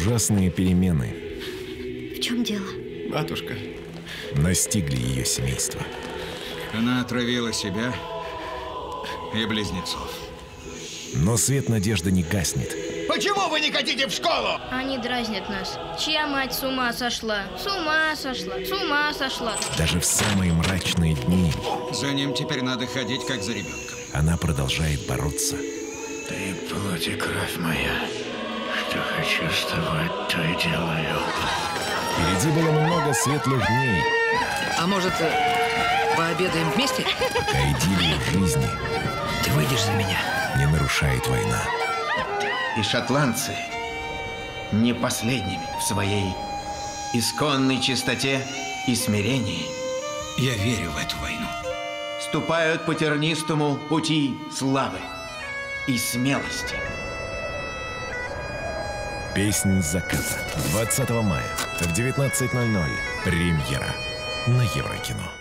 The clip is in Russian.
Ужасные перемены В чем дело? Матушка, настигли ее семейство. Она отравила себя и близнецов. Но свет надежды не гаснет. Почему вы не хотите в школу? Они дразнят нас. Чья мать с ума сошла? С ума сошла, с ума сошла. Даже в самые мрачные дни За ним теперь надо ходить, как за ребенком. она продолжает бороться. Ты плоть и кровь моя. Что хочу с тобой, то и делаю. Впереди было много светлых дней, А может, э, пообедаем вместе? пока идиллию жизни Ты выйдешь за меня. не нарушает война. И шотландцы не последними в своей исконной чистоте и смирении Я верю в эту войну. ступают по тернистому пути славы и смелости. Песнь заката. 20 мая в 19.00. Премьера на Еврокино.